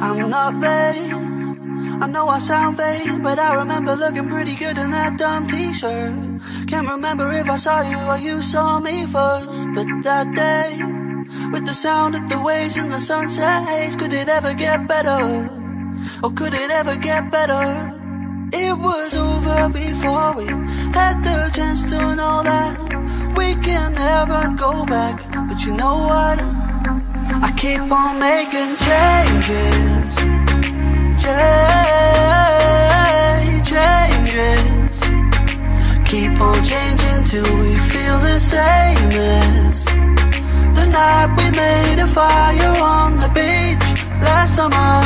I'm not vain. I know I sound vain, but I remember looking pretty good in that dumb t-shirt. Can't remember if I saw you or you saw me first, but that day, with the sound of the waves and the sunset haze, could it ever get better? Or could it ever get better? It was over before we had the chance to know that we can never go back. But you know what? I keep on making changes, change, changes. Keep on changing till we feel the same as the night we made a fire on the beach last summer,